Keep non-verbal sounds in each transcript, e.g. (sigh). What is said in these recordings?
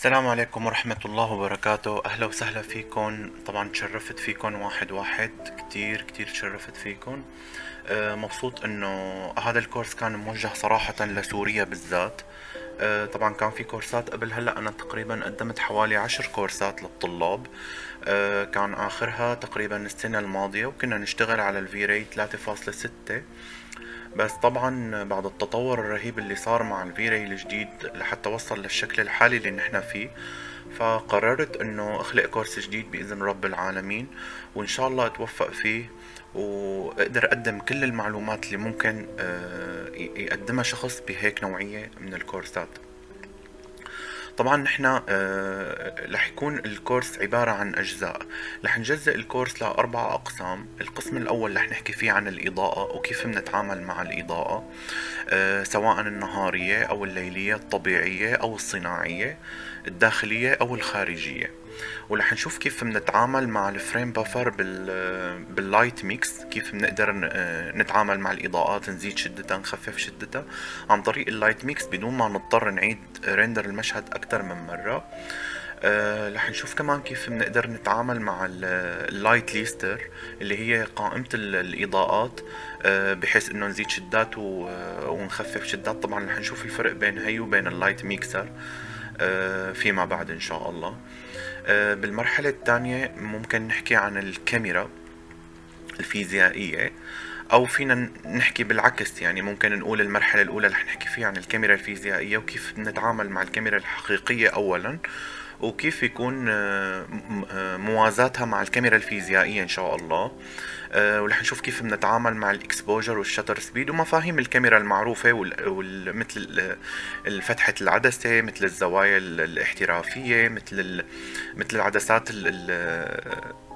السلام عليكم ورحمة الله وبركاته. أهلا وسهلا فيكم. طبعا تشرفت فيكم واحد واحد. كتير كتير تشرفت فيكم. أه مبسوط إنه هذا الكورس كان موجه صراحة لسوريا بالذات. أه طبعا كان في كورسات. قبل هلأ أنا تقريبا قدمت حوالي عشر كورسات للطلاب. أه كان آخرها تقريبا السنة الماضية. وكنا نشتغل على ال V-Ray 3.6 بس طبعا بعد التطور الرهيب اللي صار مع ال V-Ray الجديد لحتى وصل للشكل الحالي اللي نحن فيه فقررت إنه أخلق كورس جديد بإذن رب العالمين وإن شاء الله أتوفق فيه وأقدر أقدم كل المعلومات اللي ممكن آه، يقدمها شخص بهيك نوعية من الكورسات. طبعا نحن آه، رح يكون الكورس عبارة عن أجزاء. رح نجزء الكورس لأربع أقسام. القسم الأول رح نحكي فيه عن الإضاءة وكيف بنتعامل مع الإضاءة آه، سواء النهارية أو الليلية الطبيعية أو الصناعية الداخلية أو الخارجية. ورح نشوف كيف بنتعامل مع الفريم بال باللايت ميكس كيف بنقدر نتعامل مع الإضاءات نزيد شدتها نخفف شدتها عن طريق ال light mix بدون ما نضطر نعيد render المشهد أكثر من مرة. أه رح نشوف كمان كيف بنقدر نتعامل مع ال light lister اللي هي قائمة الإضاءات أه بحيث إنه نزيد شدات ونخفف شدات. طبعا رح نشوف الفرق بين هي وبين ال light mixer أه فيما بعد إن شاء الله. آه، بالمرحلة الثانية ممكن نحكي عن الكاميرا الفيزيائية أو فينا نحكي بالعكس يعني ممكن نقول المرحلة الأولى رح نحكي فيها عن الكاميرا الفيزيائية وكيف نتعامل مع الكاميرا الحقيقية أولا وكيف يكون آه، آه، موازاتها مع الكاميرا الفيزيائية إن شاء الله. آه، ورح نشوف كيف بنتعامل مع ال exposure وال shutter speed ومفاهيم الكاميرا المعروفة وال... مثل فتحة العدسة مثل الزوايا الاحترافية مثل مثل العدسات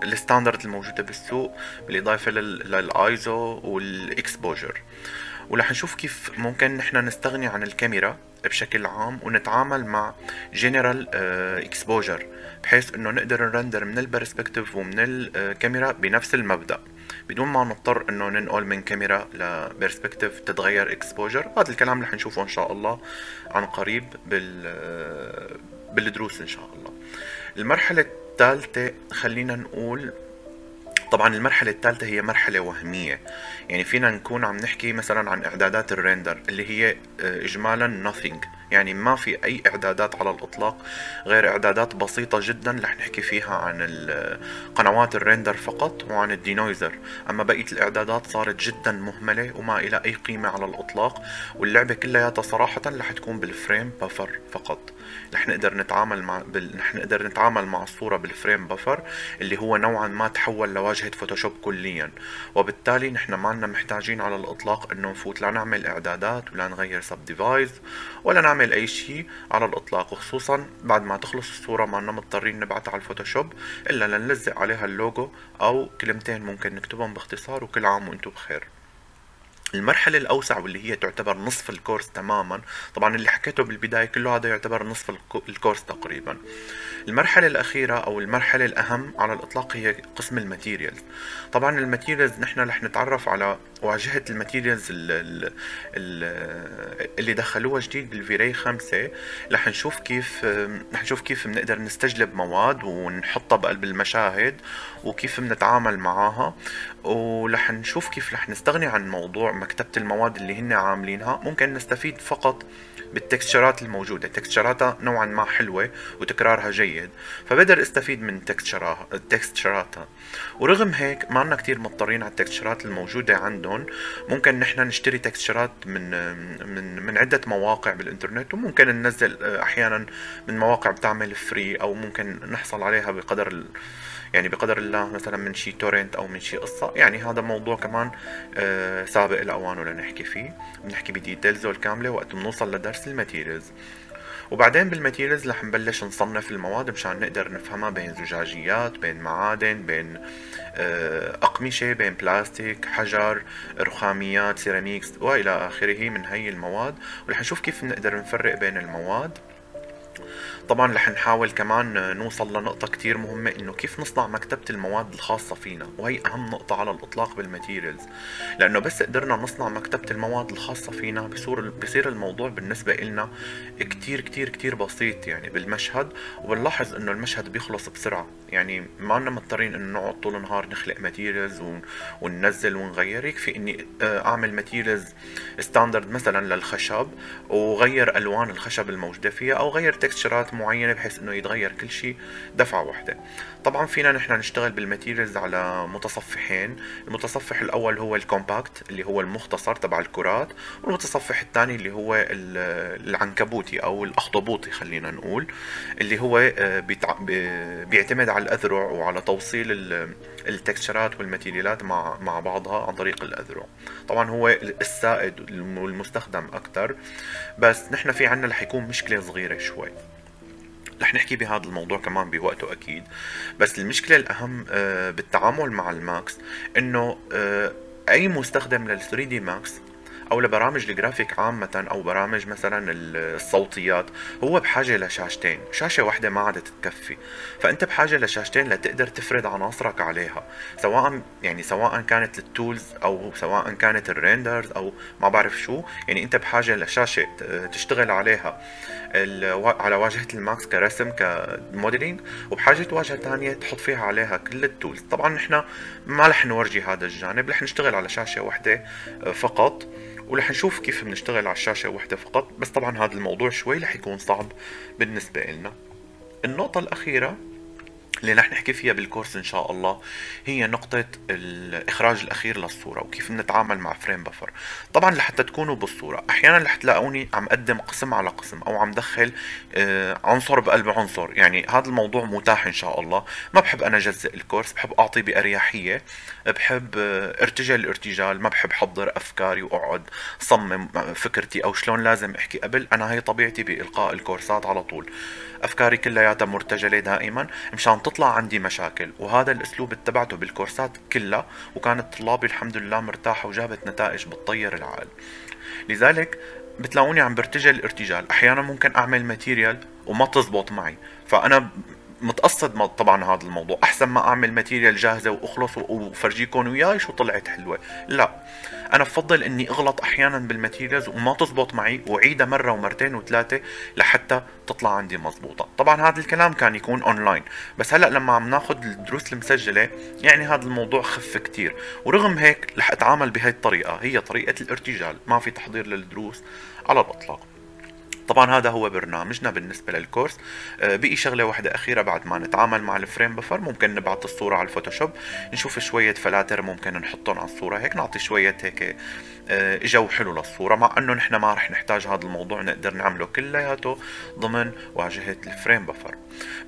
ال standard الموجودة بالسوق بالإضافة لل ISO وال exposure. ورح نشوف كيف ممكن نحن نستغني عن الكاميرا بشكل عام ونتعامل مع general exposure بحيث إنه نقدر نرندر من ال perspective ومن الكاميرا بنفس المبدأ. بدون ما نضطر إنه ننقل من كاميرا ل perspective تتغير exposure هذا الكلام رح نشوفه إن شاء الله عن قريب بال بالدروس إن شاء الله. المرحلة الثالثة خلينا نقول طبعا المرحلة الثالثة هي مرحلة وهمية. يعني فينا نكون عم نحكي مثلا عن إعدادات ال render اللي هي آه، اجمالا nothing. يعني ما في أي إعدادات على الإطلاق غير إعدادات بسيطة جدا رح نحكي فيها عن قنوات ال render فقط وعن ال denoiser أما بقية الإعدادات صارت جدا مهملة وما إلى أي قيمة على الإطلاق واللعبة كلياتها صراحة رح تكون بال frame buffer فقط. رح نقدر نتعامل مع بال... رح نقدر نتعامل مع الصورة بال frame buffer اللي هو نوعا ما تحول لواجهة فوتوشوب كليا. وبالتالي نحن ما لنا محتاجين على الإطلاق إنه نفوت. لا نعمل إعدادات ولا نغير subdivs ولا نعمل أي شيء على الإطلاق. وخصوصا بعد ما تخلص الصورة ما لنا مضطرين نبعتها على الفوتوشوب إلا لنلزق عليها اللوجو أو كلمتين ممكن نكتبهم باختصار وكل عام وأنتم بخير. المرحلة الأوسع واللي هي تعتبر نصف الكورس تماما. طبعا اللي حكيته بالبداية كله هذا يعتبر نصف الكورس تقريبا. المرحلة الأخيرة أو المرحلة الأهم على الإطلاق هي قسم ال materials. طبعا ال materials نحن رح نتعرف على واجهة ال materials اللي دخلوها جديد بال V-Ray خمسة. رح نشوف كيف رح نشوف كيف بنقدر نستجلب مواد ونحطها بقلب المشاهد وكيف بنتعامل معاها. ورح نشوف كيف رح نستغني عن موضوع مكتبة المواد اللي هن عاملينها. ممكن نستفيد فقط بال textureات الموجودة. textureاتها نوعا ما حلوة وتكرارها جيد فبقدر استفيد من textureاتها. ورغم هيك ما لنا كتير مضطرين على ال textureات الموجودة عندهم. ممكن نحن نشتري textureات من من من عدة مواقع بالإنترنت وممكن ننزل أحيانا من مواقع بتعمل free أو ممكن نحصل عليها بقدر يعني بقدر الله مثلا من شي torrent أو من شي قصة. يعني هذا موضوع كمان آه سابق لأوانه لنحكي فيه. بنحكي ب detailsه الكاملة وقت بنوصل لدرس ال materials. وبعدين بال materials رح نبلش نصنف المواد مشان نقدر نفهمها بين زجاجيات بين معادن بين آه، أقمشة بين بلاستيك حجر رخاميات ceramics وإلى آخره من هي المواد. ورح نشوف كيف نقدر نفرق بين المواد. طبعا رح نحاول كمان نوصل لنقطة كتير مهمة إنه كيف نصنع مكتبة المواد الخاصة فينا؟ وهي أهم نقطة على الإطلاق بال materials. لأنه بس قدرنا نصنع مكتبة المواد الخاصة فينا بصير بصير الموضوع بالنسبة لنا كتير كتير كتير بسيط يعني بالمشهد وبنلاحظ إنه المشهد بيخلص بسرعة. يعني ما لنا مضطرين إنه نقعد طول النهار نخلق materials وننزل ونغير. يكفي إني آه، أعمل materials standard مثلا للخشب وغير ألوان الخشب الموجودة فيها أو غير textureات معينة بحيث إنه يتغير كل شيء دفعة واحدة. طبعا فينا نحن نشتغل بال materials على متصفحين. المتصفح الأول هو ال compact اللي هو المختصر تبع الكرات والمتصفح الثاني اللي هو العنكبوتي أو الأخطبوطي خلينا نقول اللي هو آه، بيعتمد على الأذرع وعلى توصيل التكستشرات والماتيريالات مع مع بعضها عن طريق الأذرع. طبعا هو السائد والمستخدم أكثر بس نحن في عنا رح يكون مشكلة صغيرة شوي. رح نحكي بهذا الموضوع كمان بوقته أكيد بس المشكلة الأهم آه، بالتعامل مع الماكس إنه آه، أي مستخدم لل 3D Max أو لبرامج الجرافيك عامة أو برامج مثلا الصوتيات هو بحاجة لشاشتين. شاشة واحدة ما عادت تكفي. فأنت بحاجة لشاشتين لتقدر تفرد عناصرك عليها. سواء يعني سواء كانت ال tools أو سواء كانت ال renders أو ما بعرف شو. يعني أنت بحاجة لشاشة تشتغل عليها. على واجهة الماكس كرسم ك modeling وبحاجة واجهة تانية تحط فيها عليها كل ال tools. طبعا نحن ما رح نورجي هذا الجانب. رح نشتغل على شاشة واحدة فقط. ورح نشوف كيف بنشتغل على الشاشة واحدة فقط بس طبعا هذا الموضوع شوي رح يكون صعب بالنسبة لنا النقطة الأخيرة اللي رح نحكي فيها بالكورس إن شاء الله هي نقطة الإخراج الأخير للصورة وكيف نتعامل مع فريم بفر. طبعا لحتى تكونوا بالصورة أحيانا رح تلاقوني عم أقدم قسم على قسم أو عم دخل آه، عنصر بقلب عنصر. يعني هذا الموضوع متاح إن شاء الله. ما بحب أنا اجزء الكورس بحب أعطي بأريحية. بحب آه، ارتجال ما بحب حضر أفكاري وأقعد صمم فكرتي أو شلون لازم أحكي. قبل أنا هي طبيعتي بإلقاء الكورسات على طول. أفكاري كلياتها مرتجلة دائما مشان تطلع عندي مشاكل. وهذا الأسلوب اتبعته بالكورسات كلها وكانت طلابي الحمد لله مرتاحة وجابت نتائج بتطير العقل. لذلك بتلاقوني عم برتجل ارتجال أحيانا ممكن أعمل material وما تزبط معي. فأنا متقصد طبعا هذا الموضوع. أحسن ما أعمل material جاهزة وأخلص وفرجيكم وياها شو طلعت حلوة. لا أنا بفضل إني أغلط أحيانا بال materials وما تزبط معي واعيدها مرة ومرتين وثلاثة لحتى تطلع عندي مزبوطه طبعا هذا الكلام كان يكون اونلاين بس هلأ لما عم ناخذ الدروس المسجلة يعني هذا الموضوع خف كتير. ورغم هيك رح أتعامل بهي الطريقة هي طريقة الارتجال. ما في تحضير للدروس على الإطلاق. طبعا هذا هو برنامجنا بالنسبة للكورس. آه، بقي شغلة واحدة أخيرة بعد ما نتعامل مع ال frame buffer. ممكن نبعث الصورة على الفوتوشوب نشوف شوية filters ممكن نحطهم على الصورة. هيك نعطي شوية هيك آه، جو حلو للصورة. مع أنه نحن ما رح نحتاج هذا الموضوع نقدر نعمله كلياته ضمن واجهة ال frame buffer.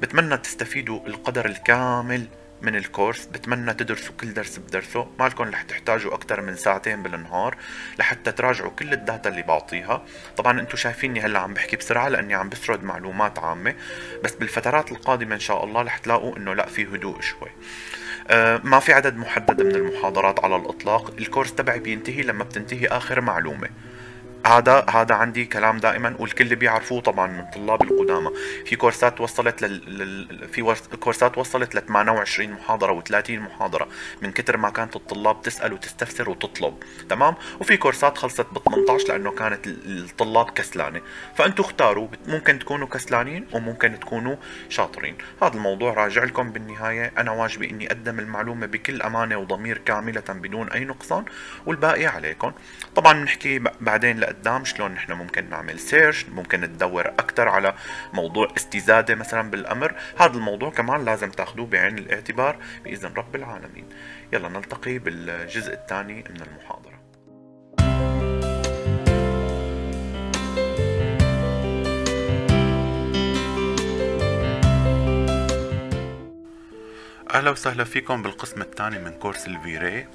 بتمنى تستفيدوا القدر الكامل من الكورس. بتمنى تدرسوا كل درس بدرسه. مالكم رح تحتاجوا أكثر من ساعتين بالنهار لحتى تراجعوا كل ال data اللي بعطيها. طبعا أنتم شايفيني هلأ عم بحكي بسرعة لأني عم بسرد معلومات عامة بس بالفترات القادمة إن شاء الله رح تلاقوا إنه لأ في هدوء شوي. أه ما في عدد محدد من المحاضرات على الإطلاق. الكورس تبعي بينتهي لما بتنتهي آخر معلومة. هذا هذا عندي كلام دائما والكل بيعرفوه طبعا من طلاب القدامى. في كورسات وصلت لل... لل... في كورسات وصلت ل 28 محاضرة و30 محاضرة. من كتر ما كانت الطلاب تسأل وتستفسر وتطلب. تمام؟ وفي كورسات خلصت ب 18 لأنه كانت الطلاب كسلانة. فانتم اختاروا ممكن تكونوا كسلانين وممكن تكونوا شاطرين. هذا الموضوع راجع لكم بالنهاية. أنا واجبي إني أقدم المعلومة بكل أمانة وضمير كاملة بدون أي نقصان والباقي عليكم. طبعا بنحكي بعدين لقدام شلون نحن ممكن نعمل سيرش ممكن ندور أكثر على موضوع استزادة مثلا بالأمر. هذا الموضوع كمان لازم تاخذوه بعين الاعتبار بإذن رب العالمين. يلا نلتقي بالجزء الثاني من المحاضرة. أهلا وسهلا فيكم بالقسم الثاني من كورس ال V-Ray.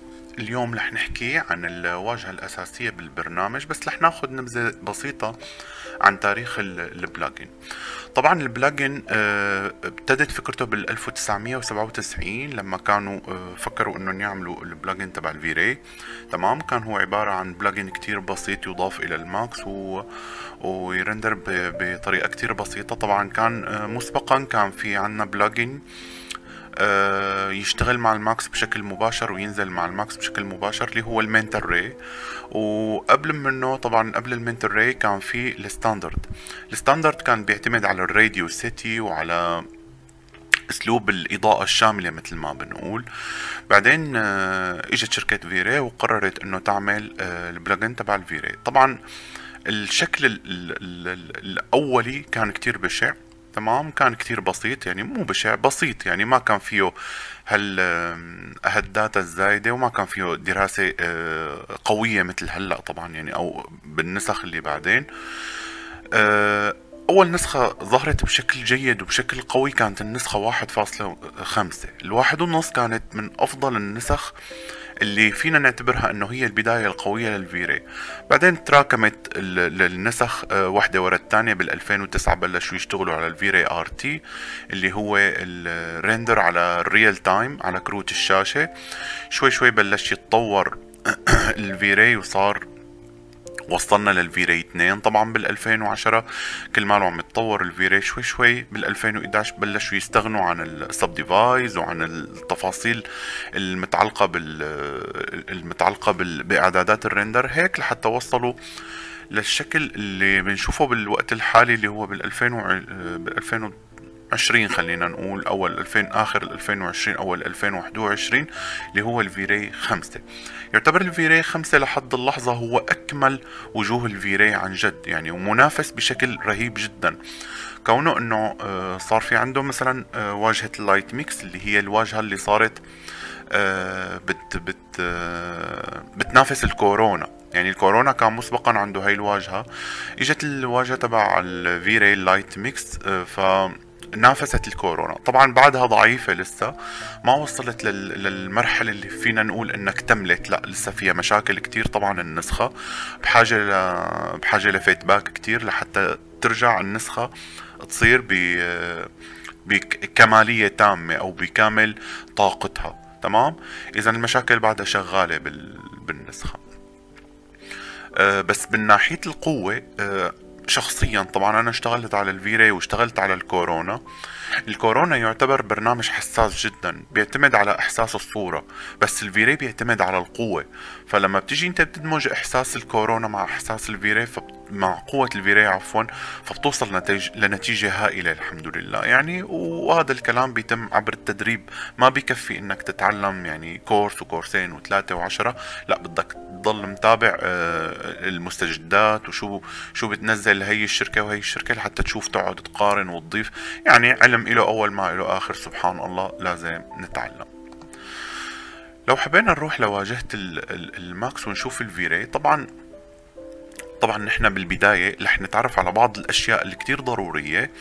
اليوم رح نحكي عن الواجهة الأساسية بالبرنامج بس رح ناخذ نبذة بسيطة عن تاريخ ال plugin طبعا ال plugin آه، ابتدت فكرته بال 1997 لما كانوا آه، فكروا إنهم يعملوا ال plugin تبع ال V-Ray. تمام؟ كان هو عبارة عن plugin كتير بسيط يضاف إلى الماكس و... وي render ب... بطريقة كتير بسيطة. طبعا كان آه، مسبقا كان في عنا plugin يشتغل مع الماكس بشكل مباشر وينزل مع الماكس بشكل مباشر اللي هو ال Mental Ray وقبل منه طبعا قبل ال Mental Ray كان في ال standard. ال standard كان بيعتمد على ال radiosity وعلى أسلوب الإضاءة الشاملة مثل ما بنقول. بعدين آه، إجت شركة V-Ray وقررت إنه تعمل آه، ال plugin تبع ال V-Ray طبعا الشكل الأولي كان كتير بشع. تمام كان كتير بسيط يعني مو بشع بسيط يعني ما كان فيه هال هال data الزايدة وما كان فيه دراسة آه، قوية مثل هلأ طبعا يعني أو بالنسخ اللي بعدين. آه، أول نسخة ظهرت بشكل جيد وبشكل قوي كانت النسخة واحد فاصلة خمسة. الواحد ونص كانت من أفضل النسخ اللي فينا نعتبرها إنه هي البداية القوية لل V-Ray. بعدين تراكمت النسخ آه، واحدة ورا الثانية بال 2009 بلشوا يشتغلوا على ال V-Ray RT اللي هو ال render على ال real time على كروت الشاشة. شوي شوي بلش يتطور (clears throat) ال V-Ray وصار وصلنا لل V-Ray 2 طبعا بال 2010 كل ما عم يتطور ال V-Ray شوي شوي بال 2011 بلشوا يستغنوا عن ال subdivides وعن التفاصيل المتعلقة بال المتعلقة بإعدادات ال render. هيك لحتى وصلوا للشكل اللي بنشوفه بالوقت الحالي اللي هو بال 2000 بال 2000 20 خلينا نقول أول 2000 آخر 2020 أول 2021 اللي هو ال V-Ray 5 يعتبر ال V-Ray 5 لحد اللحظة هو أكمل وجوه ال V-Ray عن جد يعني ومنافس بشكل رهيب جدا. كونه إنه آه، صار في عنده مثلا آه، واجهة ال light mix اللي هي الواجهة اللي صارت آه، بت بت بتنافس الكورونا. يعني الكورونا كان مسبقا عنده هاي الواجهة. إجت الواجهة تبع ال V-Ray light mix ف نافست الكورونا. طبعا بعدها ضعيفة لسه ما وصلت للمرحلة اللي فينا نقول انها اكتملت لا لسه فيها مشاكل كتير طبعا النسخة بحاجة ل... بحاجة ل feedback كتير لحتى ترجع النسخة تصير ب بكمالية تامة أو بكامل طاقتها. تمام؟ اذا المشاكل بعدها شغالة بال... بالنسخة. أه بس من ناحية القوة أه شخصيا. طبعا أنا اشتغلت على ال V-Ray واشتغلت على ال Corona. ال Corona يعتبر برنامج حساس جدا بيعتمد على إحساس الصورة بس ال V-Ray بيعتمد على القوة. فلما بتيجي أنت بتدمج إحساس الكورونا مع إحساس ال V-Ray مع قوة ال V-Ray عفوا فبتوصل نتيج لنتيجة هائلة الحمد لله. يعني وهذا الكلام بيتم عبر التدريب. ما بيكفي إنك تتعلم يعني كورس وكورسين وثلاثة وعشرة. لا بدك تضل متابع آه، المستجدات وشو شو بتنزل هي الشركة وهي الشركة لحتى تشوف تقعد تقارن وتضيف. يعني علم له أول وما له آخر سبحان الله لازم نتعلم. لو حبينا نروح لواجهة الماكس ونشوف ال V-Ray طبعا طبعا نحن بالبداية رح نتعرف على بعض الأشياء اللي كتير ضرورية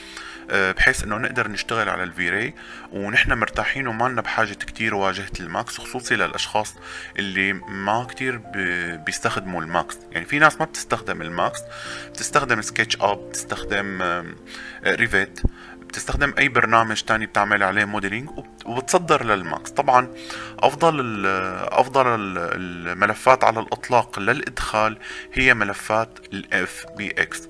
آه، بحيث إنه نقدر نشتغل على ال V-Ray ونحن مرتاحين وما لنا بحاجة كتير واجهة الماكس خصوصي للأشخاص اللي ما كتير بيستخدموا ال Max. يعني في ناس ما بتستخدم ال Max بتستخدم SketchUp بتستخدم Revit بتستخدم أي برنامج تاني بتعمل عليه modeling وبتصدر لل Max. طبعا أفضل أفضل الملفات على الإطلاق للإدخال هي ملفات ال FBX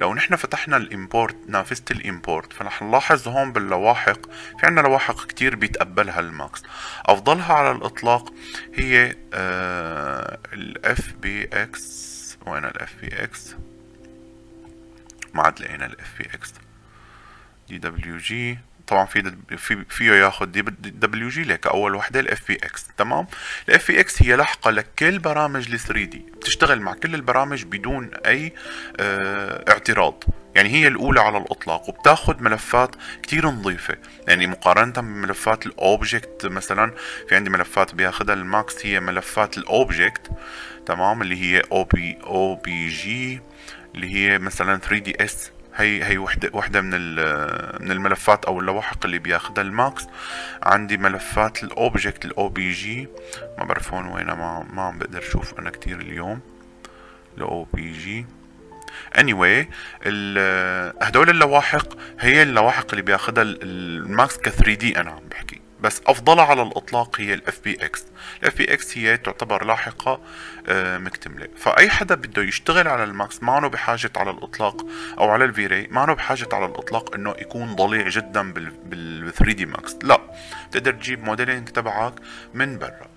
لو نحن فتحنا ال import نافذة ال import فنح نلاحظ هون باللواحق في عنا لواحق كتير بيتقبلها ال Max. أفضلها على الإطلاق هي ال FBX وين ال FBX ما عاد لقينا ال FBX DWG. طبعا في في فيه DWG لك أول وحدة ال FBX تمام؟ ال FBX هي لاحقة لكل برامج ال 3D بتشتغل مع كل البرامج بدون أي آه اعتراض. يعني هي الأولى على الإطلاق وبتاخذ ملفات كتير نظيفة. يعني مقارنة بملفات ال object مثلا في عندي ملفات بياخذها ال Max هي ملفات ال object تمام؟ اللي هي OB OBJ اللي هي مثلا 3DS هي هي وحدة وحدة من من الملفات أو اللواحق اللي بياخدها ال Max. عندي ملفات ال object ال OBJ ما بعرف هون وين ما ما عم بقدر أشوف أنا كتير اليوم. ال OBJ anyway هدول اللواحق هي اللواحق اللي بياخدها ال Max ك 3D أنا عم بحكي. بس افضلها على الإطلاق هي ال FBX ال FBX هي تعتبر لاحقة آه، مكتملة. فأي حدا بده يشتغل على الماكس ما بحاجة على الإطلاق أو على ال V-Ray ما بحاجة على الإطلاق إنه يكون ضليع جدا بال 3D Max لا تقدر تجيب modeling تبعك من برا.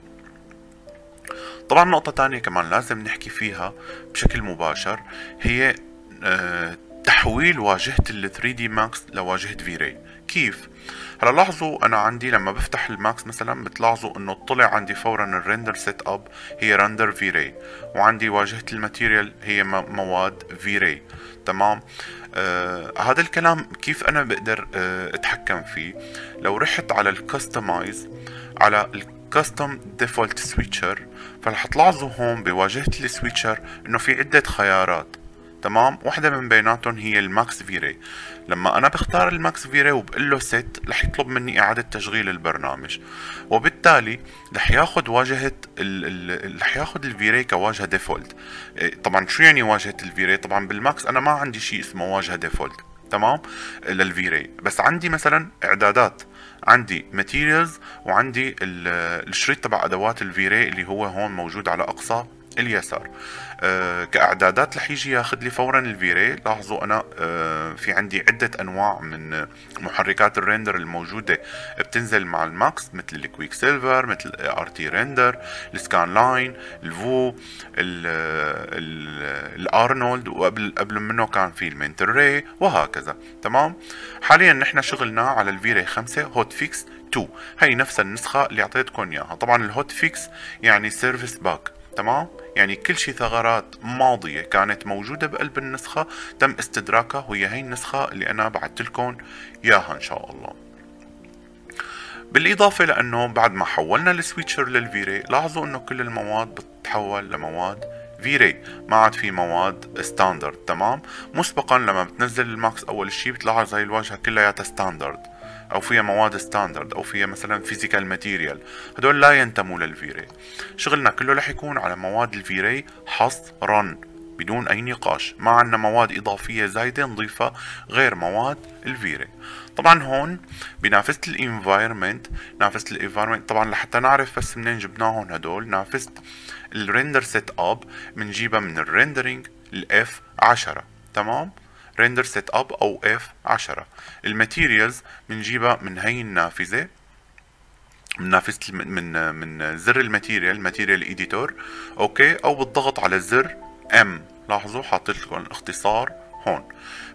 طبعا نقطة تانية كمان لازم نحكي فيها بشكل مباشر هي آه، تحويل واجهة ال 3D Max لواجهة V-Ray كيف؟ هلا لاحظوا أنا عندي لما بفتح ال Max مثلا بتلاحظوا إنه طلع عندي فورا ال render setup هي render V-Ray وعندي واجهة ال material هي مواد V-Ray تمام؟ آه هذا الكلام كيف أنا بقدر آه أتحكم فيه؟ لو رحت على ال customize على ال custom default switcher فرح تلاحظوا هون بواجهة ال switcher إنه في عدة خيارات. تمام؟ واحدة من بيناتهم هي ال Max V-Ray. لما أنا بختار ال Max V-Ray وبقول له set رح يطلب مني إعادة تشغيل البرنامج. وبالتالي رح ياخذ واجهة رح ياخذ ال V-Ray كواجهة default إيه، طبعا شو يعني واجهة ال V-Ray؟ طبعا بال Max أنا ما عندي شيء اسمه واجهة default تمام؟ لل V-Ray بس عندي مثلا إعدادات. عندي materials وعندي الشريط تبع أدوات ال V-Ray اللي هو هون موجود على أقصى اليسار. آه كأعدادات رح يجي ياخذ لي فورا ال V-Ray. لاحظوا أنا آه في عندي عدة أنواع من محركات ال render الموجودة بتنزل مع ال Max مثل ال Quicksilver مثل ART render ال scanline ال VUE الأرنولد وقبل قبل منه كان في ال Mental Ray وهكذا. تمام؟ حاليا نحن شغلنا على ال V-Ray 5 hotfix 2 هي نفس النسخة اللي اعطيتكم إياها. طبعا ال hotfix يعني service pack تمام؟ يعني كل شي ثغرات ماضية كانت موجودة بقلب النسخة تم استدراكها وهي هي النسخة اللي أنا بعثت لكم إياها إن شاء الله. بالإضافة لأنه بعد ما حولنا ال switcher لل V-Ray لاحظوا أنه كل المواد بتتحول لمواد V-Ray ما عاد في مواد standard تمام؟ مسبقا لما بتنزل ال Max أول شي بتلاحظ هاي الواجهة كلها standard أو فيها مواد standard أو فيها مثلا physical material هدول لا ينتموا لل V-Ray شغلنا كله رح يكون على مواد ال V-Ray حصرا بدون أي نقاش. ما عندنا مواد إضافية زايدة نضيفها غير مواد ال V-Ray طبعا هون بنافذه ال environment نافذه ال environment طبعا لحتى نعرف بس منين جبناهم هدول نافذه ال render setup بنجيبها من ال rendering ال F10 تمام؟ render setup أو F10 ال materials بنجيبها من هي النافذة من نافذة من من زر ال material material editor OK؟ أو بالضغط على زر M لاحظوا؟ حاطط لكم الاختصار هون.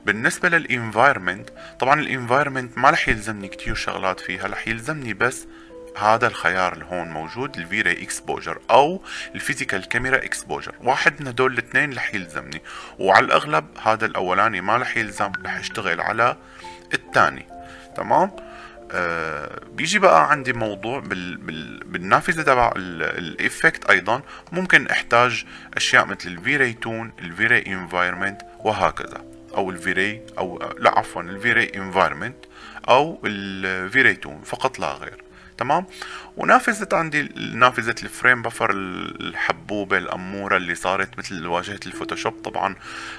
بالنسبة لل environment طبعا ال environment ما رح يلزمني كتير شغلات فيها رح يلزمني بس هذا الخيار اللي هون موجود ال V-Ray exposure أو ال physical camera exposure واحد من هدول الاثنين رح يلزمني. وعلى الأغلب هذا الأولاني ما رح يلزم رح اشتغل على الثاني. تمام؟ آه بيجي بقى عندي موضوع بال بال بالنافذة تبع ال effect أيضا. ممكن أحتاج أشياء مثل ال V-Ray toon ال V-Ray environment وهكذا. أو ال V-Ray أو لا عفوا ال V-Ray environment أو ال V-Ray toon فقط لا غير. تمام؟ ونافذة عندي نافذة ال frame buffer الحبوبة الأمورة اللي صارت مثل واجهة ال Photoshop. طبعا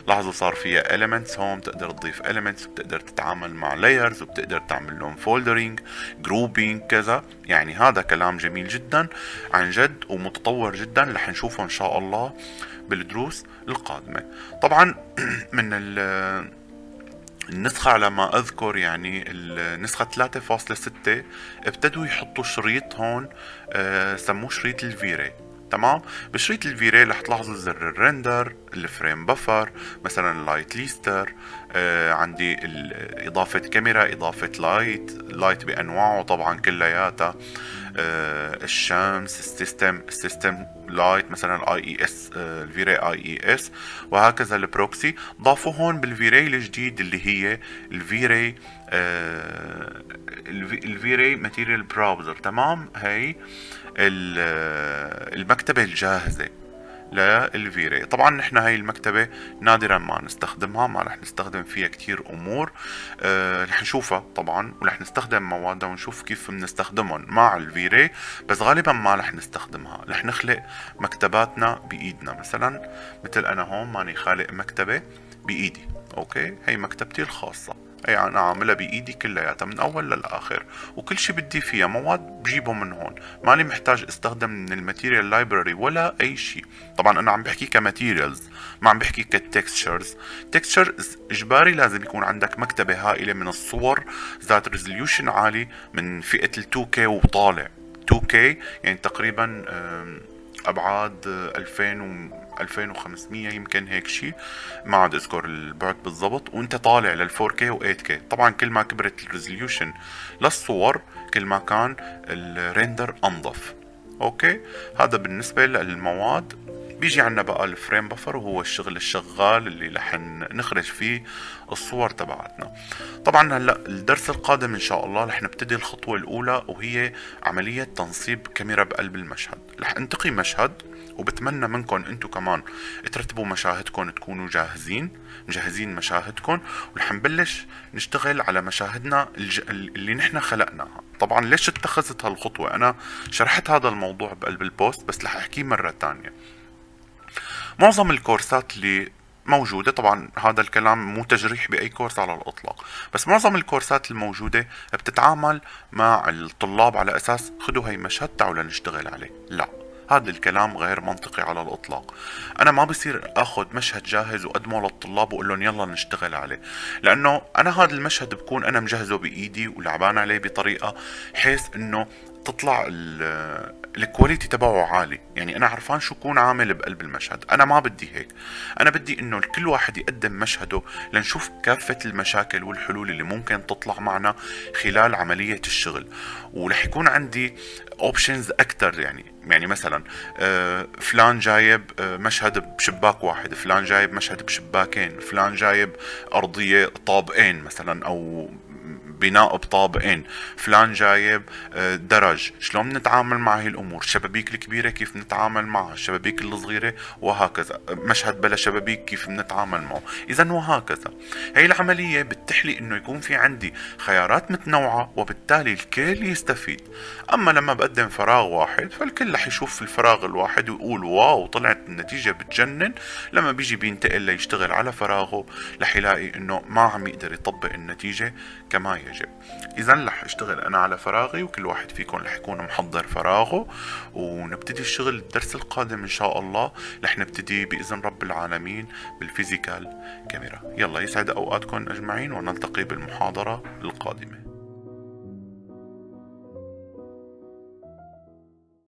لاحظوا صار فيها elements هون بتقدر تضيف elements وبتقدر تتعامل مع layers وبتقدر تعمل لهم foldering grouping كذا. يعني هذا كلام جميل جدا عن جد ومتطور جدا. رح نشوفه إن شاء الله بالدروس القادمة. طبعا (clears throat) من ال النسخة على ما أذكر يعني النسخة 3.6 ابتدوا يحطوا شريط هون آه سموه شريط ال V-Ray تمام؟ بشريط ال V-Ray رح تلاحظوا زر ال render ال frame buffer مثلا ال light lister عندي إضافة كاميرا إضافة light light بأنواعه طبعا كلياتها. آه الشمس ال system ال system light مثلا ال IES ال V-Ray IES وهكذا ال proxy. ضافوا هون بال V-Ray الجديد اللي هي ال V-Ray آه ال V-Ray material browser تمام؟ هي المكتبة الجاهزة. لل V-Ray طبعا نحن هاي المكتبة نادرا ما نستخدمها ما رح نستخدم فيها كتير أمور. أه رح نشوفها طبعا ورح نستخدم موادها ونشوف كيف بنستخدمهم مع ال V-Ray بس غالبا ما رح نستخدمها. رح نخلق مكتباتنا بإيدنا. مثلا مثل أنا هون ماني خالق مكتبة بإيدي. okay؟ هي مكتبتي الخاصة. أي أنا عاملها بإيدي كلياتها من أول للآخر. وكل شي بدي فيها مواد بجيبه من هون. ماني محتاج أستخدم من ال material library ولا أي شي. طبعا أنا عم بحكي ك materials ما عم بحكي ك textures. textures إجباري لازم يكون عندك مكتبة هائلة من الصور ذات resolution عالي من فئة ال 2K وطالع. 2K يعني تقريبا أبعاد 2000 و 2500 يمكن هيك شيء ما عاد أذكر البعد بالضبط. وأنت طالع لل 4K و 8K طبعا كل ما كبرت ال resolution للصور كل ما كان ال render أنظف. okay؟ هذا بالنسبة للمواد. بيجي عنا بقى ال frame buffer وهو الشغل الشغال اللي رح نخرج فيه الصور تبعتنا طبعا هلأ الدرس القادم إن شاء الله رح نبتدي الخطوة الأولى وهي عملية تنصيب كاميرا بقلب المشهد. رح أنتقي مشهد. وبتمنى منكم أنتم كمان ترتبوا مشاهدكم تكونوا جاهزين مجهزين مشاهدكم ورح نبلش نشتغل على مشاهدنا اللي نحن خلقناها. طبعا ليش اتخذت هالخطوة؟ أنا شرحت هذا الموضوع بقلب البوست بس رح أحكيه مرة تانية. معظم الكورسات اللي موجودة طبعا هذا الكلام مو تجريح بأي كورس على الإطلاق بس معظم الكورسات الموجودة بتتعامل مع الطلاب على أساس خدوا هاي مشهد تعالوا لنشتغل عليه. لا. هذا الكلام غير منطقي على الإطلاق. أنا ما بصير أخذ مشهد جاهز وأقدمه للطلاب وأقول لهم يلا نشتغل عليه. لأنه أنا هذا المشهد بكون أنا مجهزه بإيدي ولعبان عليه بطريقة حيث أنه تطلع الكواليتي تبعه عالي. يعني أنا عرفان شو كون عامل بقلب المشهد. أنا ما بدي هيك. أنا بدي إنه كل واحد يقدم مشهده لنشوف كافة المشاكل والحلول اللي ممكن تطلع معنا خلال عملية الشغل. ورح يكون عندي اوبشنز أكثر يعني. يعني مثلا آه، فلان جايب آه، مشهد بشباك واحد فلان جايب مشهد بشباكين فلان جايب أرضية طابقين مثلا أو بناء بطابقين. فلان جايب آه، درج. شلون نتعامل مع هي الأمور؟ الشبابيك الكبيرة كيف نتعامل معها؟ الشبابيك الصغيرة وهكذا. مشهد بلا شبابيك كيف نتعامل معه؟ اذا وهكذا. هي العملية بتحلي إنه يكون في عندي خيارات متنوعة وبالتالي الكل يستفيد. أما لما بقدم فراغ واحد فالكل رح يشوف الفراغ الواحد ويقول واو طلعت النتيجة بتجنن. لما بيجي بينتقل ليشتغل على فراغه رح يلاقي إنه ما عم يقدر يطبق النتيجة كما يجب يجب. اذا رح أشتغل أنا على فراغي وكل واحد فيكم رح يكون محضر فراغه ونبتدي الشغل الدرس القادم إن شاء الله. رح نبتدي بإذن رب العالمين بالفيزيكال كاميرا. يلا يسعد أوقاتكم أجمعين ونلتقي بالمحاضرة القادمة.